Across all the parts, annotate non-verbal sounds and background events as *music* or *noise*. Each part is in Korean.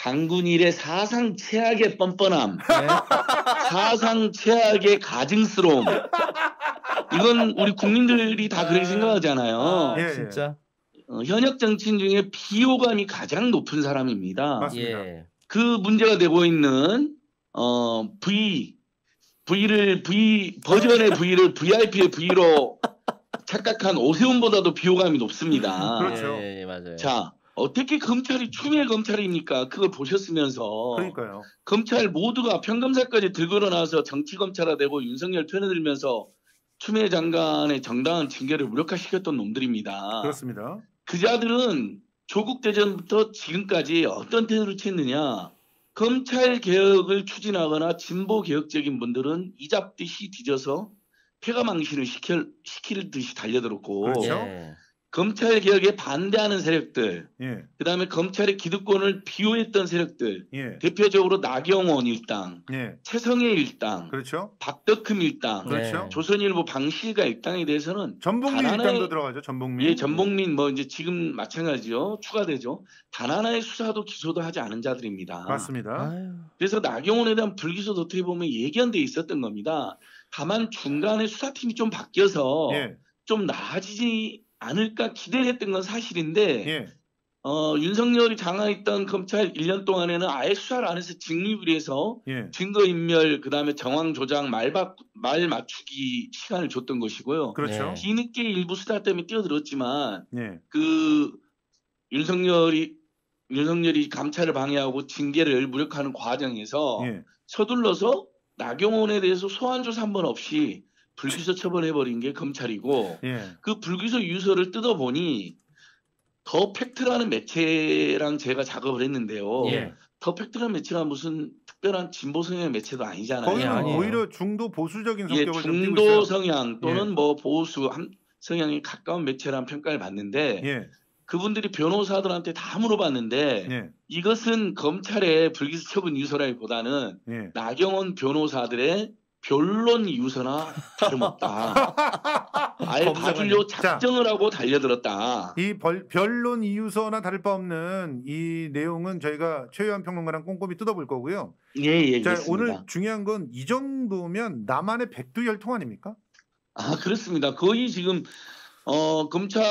당군 일의 사상 최악의 뻔뻔함, 네. 사상 최악의 가증스러움. 이건 우리 국민들이 다 그렇게 생각하잖아요. 예, 예. 진짜. 어, 현역 정치인 중에 비호감이 가장 높은 사람입니다. 맞습니다. 예. 그 문제가 되고 있는 어 V V를 V 버전의 V를 VIP의 V로 착각한 오세훈보다도 비호감이 높습니다. 그렇죠. 예, 예, 맞아요. 자 어떻게 검찰이 추미애 검찰입니까? 그걸 보셨으면서 그러니까요. 검찰 모두가 평검사까지 들고 일어나서 정치 검찰화 되고 윤석열 편에들면서 추미애 장관의 정당한 징계를 무력화시켰던 놈들입니다. 그렇습니다. 그 자들은 조국 대전부터 지금까지 어떤 태도를 취했느냐? 검찰 개혁을 추진하거나 진보 개혁적인 분들은 이 잡듯이 뒤져서 폐가망신을 시킬, 시킬 듯이 달려들었고 그렇죠. 예. 검찰 개혁에 반대하는 세력들, 예. 그다음에 검찰의 기득권을 비호했던 세력들, 예. 대표적으로 나경원 일당, 예. 최성애 일당, 그렇죠. 박덕흠 일당, 그렇죠. 네. 조선일보 방실가 일당에 대해서는 전복민 하나의- 일당도 들어가죠. 전복민. 예, 전복민 뭐 이제 지금 마찬가지죠. 추가되죠. 단 하나의 수사도 기소도 하지 않은 자들입니다. 맞습니다. 아유. 그래서 나경원에 대한 불기소도 어떻게 보면 예견돼 있었던 겁니다. 다만 중간에 수사팀이 좀 바뀌어서 예. 좀 나아지지 않을까 기대를 했던 건 사실인데 예. 어, 윤석열이 장악했던 검찰 1년 동안에는 아예 수사를 안 해서 직립을 해서 예. 증거인멸 그다음에 정황 조작 말, 바, 말 맞추기 시간을 줬던 것이고요. 그렇죠. 네. 뒤늦게 일부 수사 때문에 뛰어들었지만 예. 그 윤석열이 윤석열이 감찰을 방해하고 징계를 무력화하는 과정에서 예. 서둘러서 나경원에 대해서 소환 조사 한 번 없이 불기소 처분해 버린 게 검찰이고 예. 그 불기소 이유서를 뜯어 보니 더 팩트라는 매체랑 제가 작업을 했는데요. 예. 더 팩트라는 매체가 무슨 특별한 진보 성향의 매체도 아니잖아요. 거기는 아니에요. 오히려 중도 보수적인 예, 성격을 좀 띠고 중도 있어요. 성향 또는 예. 뭐 보수 한- 성향에 가까운 매체라는 평가를 받는데 예. 그분들이 변호사들한테 다 물어봤는데 예. 이것은 검찰의 불기소 처분 이유서라기보다는 예. 나경원 변호사들의 변론 유서나 다름없다. 아예 검사관이. 봐주려고 자. 작정을 하고 달려들었다. 이 벌, 변론 이유서나 다를 바 없는 이 내용은 저희가 최유한 평론가랑 꼼꼼히 뜯어볼 거고요. 예, 예, 자, 그렇습니다. 오늘 중요한 건 이 정도면 나만의 백두혈통 아닙니까? 아 그렇습니다. 거의 지금 어 검찰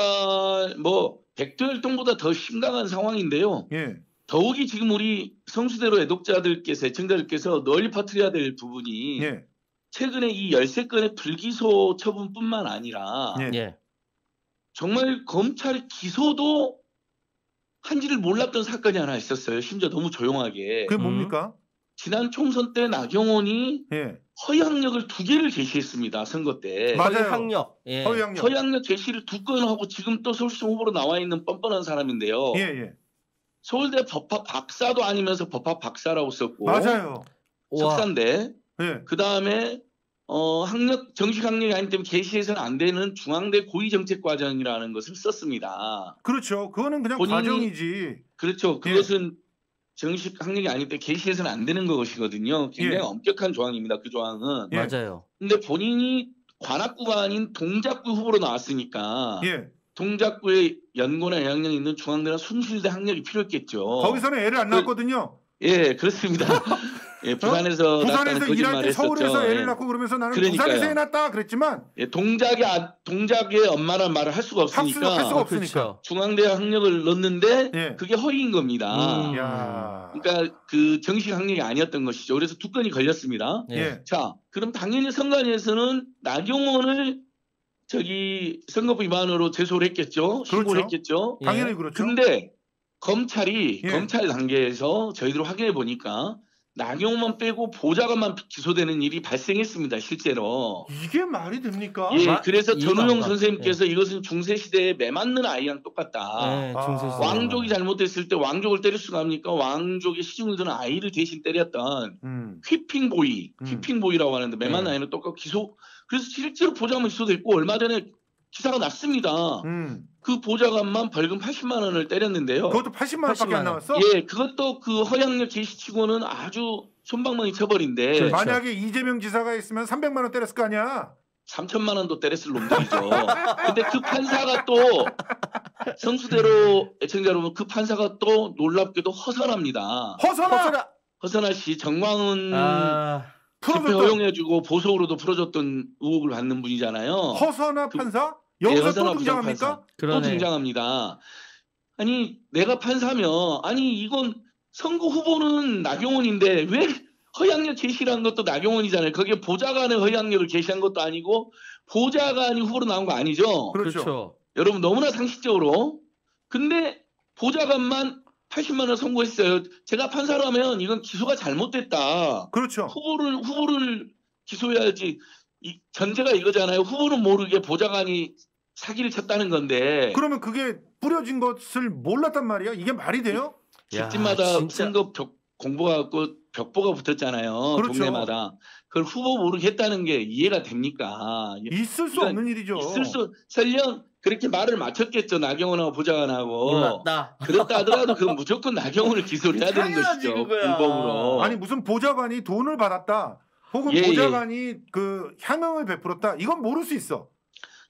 뭐 백두혈통보다 더 심각한 상황인데요. 예. 더욱이 지금 우리 성수대로 애독자들께서 애청자들께서 널리 퍼뜨려야 될 부분이 예. 최근에 이 13건의 불기소 처분뿐만 아니라 예. 예. 정말 검찰이 기소도 한지를 몰랐던 사건이 하나 있었어요. 심지어 너무 조용하게. 그게 음. 뭡니까? 지난 총선 때 나경원이 예. 허위 학력을 두 개를 제시했습니다. 선거 때. 맞아요. 허위 학력. 예. 허위 학력. 허위 학력 제시를 두 건 하고 지금 또 서울시청 후보로 나와 있는 뻔뻔한 사람인데요. 예, 예. 서울대 법학 박사도 아니면서 법학 박사라고 썼고 맞아요. 석사인데 예. 그 다음에 어 학력 정식 학력이 아니기 때문에 개시해서는 안 되는 중앙대 고위 정책 과정이라는 것을 썼습니다. 그렇죠. 그거는 그냥 본인이- 과정이지. 그렇죠. 예. 그것은 정식 학력이 아닐 때 개시해서는 안 되는 것이거든요. 굉장히 예. 엄격한 조항입니다. 그 조항은. 예. 맞아요. 근데 본인이 관악구가 아닌 동작구 후보로 나왔으니까 예. 동작구에 연고나 영향력 있는 중앙대나 순실대 학력이 필요했겠죠. 거기서는 애를 안 그- 낳았거든요. 예, 그렇습니다. *laughs* 예, 부산에서 낳았다는 부산에서 일할 때. 서울에서 애를 예. 낳고 그러면서 나는 그러니까요. 부산에서 애 낳았다 그랬지만 예, 동작의 아, 동작의 엄마란 말을 할 수가 없으니까 수가 아, 없으니까. 그렇죠. 중앙대 학력을 넣는데 예. 그게 허위인 겁니다. 음. 야. 그러니까 그 정식 학력이 아니었던 것이죠. 그래서 두 건이 걸렸습니다. 예. 예. 자, 그럼 당연히 선관위에서는 나경원을 저기 선거법 위반으로 제소를 했겠죠. 신고를 그렇죠. 했겠죠. 예. 당연히 그렇죠. 근데 검찰이 예. 검찰 단계에서 저희들 확인해 보니까 나경원만 빼고 보좌관만 기소되는 일이 발생했습니다. 실제로. 이게 말이 됩니까? 예, 마- 그래서 전우용 가. 선생님께서 이것은 중세 시대에 매맞는 아이랑 똑같다. 예, 아, 중세 시대. 왕족이 잘못됐을 때 왕족을 때릴 수가 합니까? 왕족의 시중을 드는 아이를 대신 때렸던 음. 휘핑 보이, 음. 휘핑 보이라고 하는데 매맞는 네. 아이는 똑같고 기소. 그래서 실제로 보좌관 기소됐고 얼마 전에 기사가 났습니다. 음. 그 보좌관만 벌금 80만 원을 때렸는데요. 그것도 80만 원밖에 80만 안 원. 나왔어? 예, 그것도 그 허양력 제시치고는 아주 손방망이 처벌인데 그렇죠. 만약에 이재명 지사가 있으면 300만 원 때렸을 거 아니야. 3천만 원도 때렸을 놈들이죠. *laughs* 근데 그 판사가 또 성수대로 애청자 여러분 그 판사가 또 놀랍게도 허선합니다. 허선아 허선아. 허선아 씨 정광훈 아, 집회 허용해주고 보석으로도 풀어줬던 의혹을 받는 분이잖아요. 허선아 그- 판사 예, 여기서 또 등장합니까? 또. 등장합니다. 아니 내가 판사면 아니 이건 선거 후보는 나경원인데 왜 허양력 제시한 것도 나경원이잖아요. 거기에 보좌관의 허양력을 제시한 것도 아니고 보좌관이 후보로 나온 거 아니죠. 그렇죠. 그렇죠. 여러분 너무나 상식적으로. 근데 보좌관만 80만 원 선고했어요. 제가 판사라면 이건 기소가 잘못됐다. 그렇죠. 후보를 후보를 기소해야지. 이 전제가 이거잖아요. 후보는 모르게 보좌관이 사기를 쳤다는 건데 그러면 그게 뿌려진 것을 몰랐단 말이야? 이게 말이 돼요? 야, 집집마다 진짜. 선거 벽, 공보가 갖고 벽보가 붙었잖아요. 그렇죠. 동네마다. 그걸 후보 모르게 했다는 게 이해가 됩니까? 있을 수 이건 없는 일이죠. 있을 수 설령 그렇게 말을 맞췄겠죠. 나경원하고 보좌관하고. 몰랐다. 그렇다 하더라도 그건 무조건 나경원을 기소를 해야 되는 것이죠. 공범으로. 아니 무슨 보좌관이 돈을 받았다. 혹은 예, 보좌관이 그 향응을 베풀었다. 이건 모를 수 있어.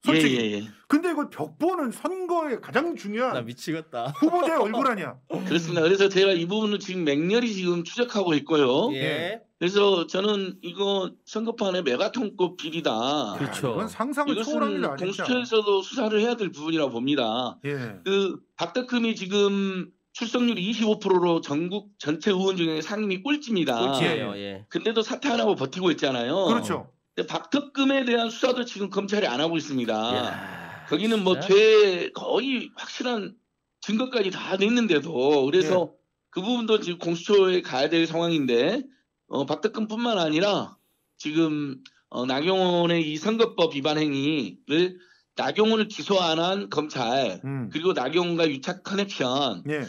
예, 솔직히. 예, 예. 근데 이거 벽보는 선거에 가장 나 중요한 미치겠다. 후보자의 얼굴 아니야. *laughs* 그렇습니다. 그래서 제가 이 부분을 지금 맹렬히 지금 추적하고 있고요. 예. 그래서 저는 이거 선거판의 메가톤급 비리다. 그렇죠. 이건 상상을 초월합니다. 이것은 진짜. 공수처에서도 수사를 해야 될 부분이라고 봅니다. 예. 그 박덕흠이 지금 출석률이 25%로 전국 전체 의원 중에 상임위 꼴찌입니다. 꼴찌예요. 예. 근데도 사퇴 안 하고 버티고 있잖아요. 그렇죠. 근데 박덕금에 대한 수사도 지금 검찰이 안 하고 있습니다. 야, 거기는 뭐? 죄 거의 확실한 증거까지 다 냈는데도 그래서 예. 그 부분도 지금 공수처에 가야 될 상황인데 어, 박덕금뿐만 아니라 지금 어, 나경원의 이 선거법 위반 행위를 나경원을 기소 안 한 검찰 음. 그리고 나경원과 유착 커넥션 예.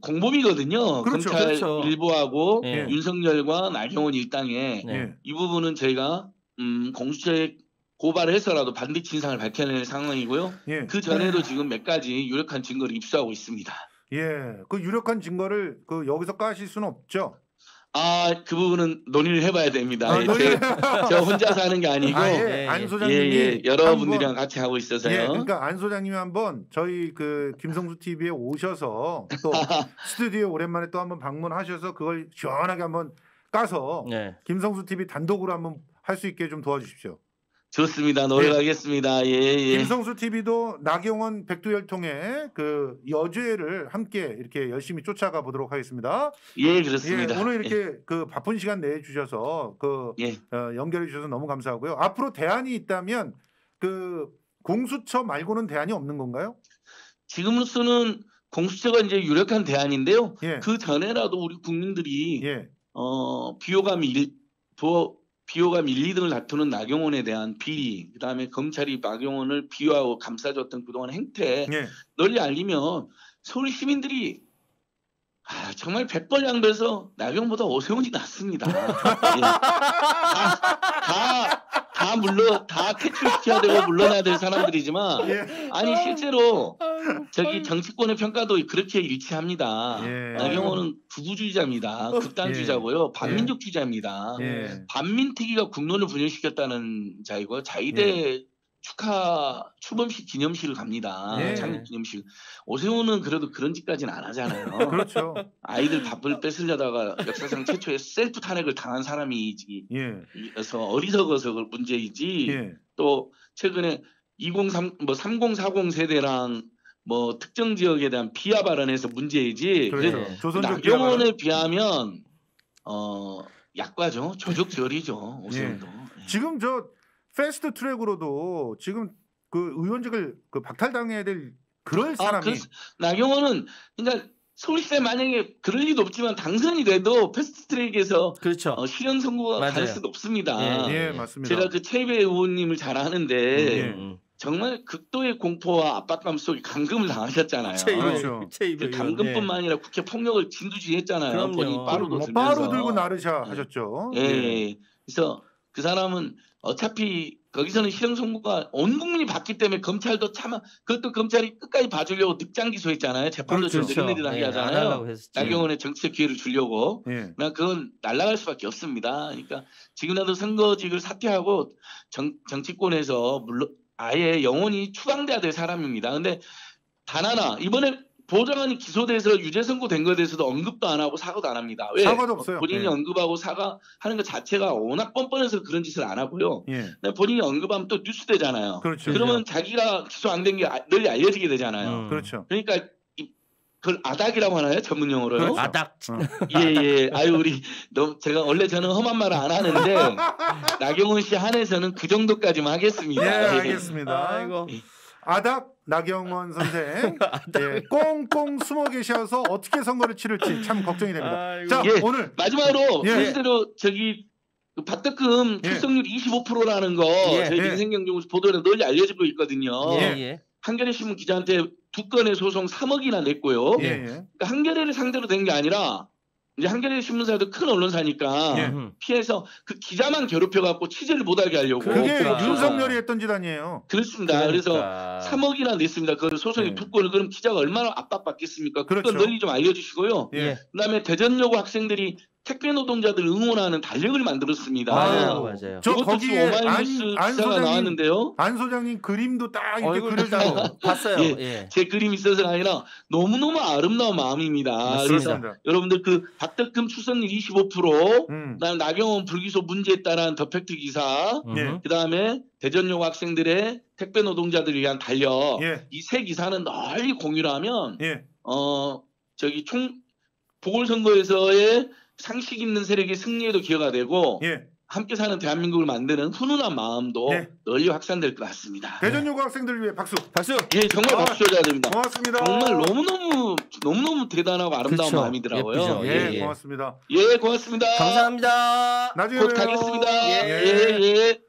공범이거든요. 그렇죠, 검찰 그렇죠. 일부하고 예. 윤석열과 나경원 일당에 네. 예. 이 부분은 저희가 음, 공수처에 고발을 해서라도 반드시 진상을 밝혀낼 상황이고요. 예. 그 전에도 지금 몇 가지 유력한 증거를 입수하고 있습니다. 예. 그 유력한 증거를 그 여기서 까실 수는 없죠. 아, 그 부분은 논의를 해봐야 됩니다. 아, 예, 논의를- 제, 저 혼자서 하는 게 아니고, 아, 예, 예. 예, 안 예. 소장님이 예, 여러분들이랑 한번- 같이 하고 있어서요. 예, 그러니까 안 소장님이 한번 저희 그 김성수 TV에 오셔서 또 *laughs* 스튜디오에 오랜만에 또 한번 방문하셔서 그걸 시원하게 한번 까서 네. 김성수 TV 단독으로 한번 할 수 있게 좀 도와주십시오. 좋습니다. 노력하겠습니다. 예, 예. 김성수 TV도 나경원 백두혈통의 그 여죄를 함께 이렇게 열심히 쫓아가 보도록 하겠습니다. 예, 그렇습니다. 예, 오늘 이렇게 그 바쁜 시간 내해 주셔서 그 예. 어, 연결해 주셔서 너무 감사하고요. 앞으로 대안이 있다면 그 공수처 말고는 대안이 없는 건가요? 지금으로서는 공수처가 이제 유력한 대안인데요. 예. 그 전에라도 우리 국민들이 예. 어, 비호감 일, 부, 비호감 1, 2등을 다투는 나경원에 대한 비리, 그다음에 검찰이 나경원을 비호하고 감싸줬던 그동안 행태 예. 널리 알리면 서울 시민들이 아, 정말 백벌양배에서 나경보다 오세훈이 낫습니다. *laughs* 예. 다, 다, 다 물러 다 퇴출시켜야 되고 물러나야 될 사람들이지만 예. 아니 실제로 저기 정치권의 평가도 그렇게 일치합니다. 예. 나경원은 극우주의자입니다. 극단주의자고요. 반민족주의자입니다. 예. 반민특위가 국론을 분열시켰다는 자이고 자위대 축하 추범식 기념식을 갑니다. 예. 창립 기념식. 오세훈은 그래도 그런 짓까지는 안 하잖아요. *laughs* 그렇죠. 아이들 밥을 뺏으려다가 역사상 최초의 셀프 탄핵을 당한 사람이지. 예. 그래서 어리석어서 그 문제이지. 예. 또 최근에 2030, 뭐 3040 세대랑 뭐 특정 지역에 대한 비하 발언에서 문제이지. 그렇죠. 조선족 나경원에 비하면 어 약과죠. 조족지혈이죠. 오세훈도. 예. 지금 저 패스트 트랙으로도 지금 그 의원직을 그 박탈당해야 될 그럴 아, 사람이 그래서 나경원은 그러니까 서울시에 만약에 그럴 리도 없지만 당선이 돼도 패스트트랙에서 그렇죠. 어, 실형 선고가 맞아요. 가능성이 높습니다. 예, 맞습니다. 제가 그 채이배 의원님을 잘 아는데 예. 음. 정말 극도의 공포와 압박감 속에 감금을 당하셨잖아요. 그렇죠. 그 감금뿐만 아니라 국회 폭력을 진두지휘했잖아요. 그럼요. 뭐 들면서. 빠루 들고 나르샤 예. 하셨죠. 예. 그래서 그 사람은 어차피 거기서는 실형 선고가 온 국민이 봤기 때문에 검찰도 참 그것도 검찰이 끝까지 봐주려고 늑장 기소했잖아요. 재판도 좀 그렇죠. 느릿느릿하게 예, 안 하잖아요. 하려고 했었지. 나경원의 정치적 기회를 주려고. 예. 나 그건 날아갈 수밖에 없습니다. 그러니까 지금이라도 선거직을 사퇴하고 정, 정치권에서 물론 아예 영원히 추방돼야 될 사람입니다. 근데 단 하나 이번에 보좌관이 기소돼서 유죄 선고된 거에 대해서도 언급도 안 하고 사과도 안 합니다. 왜? 사과도 없어요. 본인이 예. 언급하고 사과하는 것 자체가 워낙 뻔뻔해서 그런 짓을 안 하고요. 예. 근데 본인이 언급하면 또 뉴스 되잖아요. 그렇죠. 그러면 자기가 기소 안 된 게 널리 알려지게 되잖아요. 음. 그렇죠. 그러니까 이- 그걸 아닥이라고 하나요? 전문 용어로요? 그렇죠. 아닥. 예, 예. 아유, 우리, 너, 제가 원래 저는 험한 말을 안 하는데, *laughs* 나경원 씨 한해서는 그 정도까지만 예, 하겠습니다. 예. 알겠습니다. 아이고. 아닥 나경원 선생 *laughs* 예, 꽁꽁 숨어 계셔서 어떻게 선거를 치를지 참 걱정이 됩니다. 아이고. 자 예. 오늘 마지막으로, 예. 실제로 저기, 그 박덕금 예. 출석률 25%라는 거, 예. 저희 예. 민생경제국에서 보도를 널리 알려지고 있거든요. 예, 예. 예. 한겨레 신문 기자한테 두 건의 소송 3억이나 냈고요. 예, 예. 그러니까 한겨레를 상대로 된 게 아니라, 이제 한겨레 신문사도 큰 언론사니까, 예. 음. 피해서 그 기자만 괴롭혀갖고 취재를 못하게 하려고. 그게 그러니까. 윤석열이 했던 짓 아니에요. 그렇습니다. 그래서 그러니까. 3억이나 냈습니다. 그 소송이 네. 두 건을 그럼 기자가 얼마나 압박받겠습니까? 그건 그렇죠. 널리 좀 알려주시고요. 예. 예. 그다음에 대전여고 학생들이 택배 노동자들 응원하는 달력을 만들었습니다. 맞아요, 맞아요. 저 이것도 거기에 안- 안 소장님- 나왔는데요. 안 소장님 그림도 딱 이렇게 딱 봤어요. *laughs* 예. 예. 제 그림이 있어서가 아니라 너무너무 아름다운 마음입니다. 맞습니다. 그래서. 여러분들 그 박덕금 출석률 25%, 음. 그다음 나경원 불기소 문제에 따른 더 팩트 기사, 음. 예. 그다음에 대전여고 학생들의 택배 노동자들을 위한 달력, 예. 이세 기사는 널리 공유를 하면 예. 어 저기 총 보궐선거에서의 상식 있는 세력의 승리에도 기여가 되고 예. 함께 사는 대한민국을 만드는 훈훈한 마음도 네. 널리 확산될 것 같습니다. 대전여고 학생들을 위해 박수. 박수. 예, 정말 아, 박수 줘야 됩니다. 고맙습니다. 정말 너무너무 너무너무 대단하고 아름다운 그쵸. 마음이더라고요. 예쁘죠. 예, 예, 예. 고맙습니다. 예, 고맙습니다. 감사합니다. 나중에 곧 봬요. 가겠습니다. 예. 예, 예.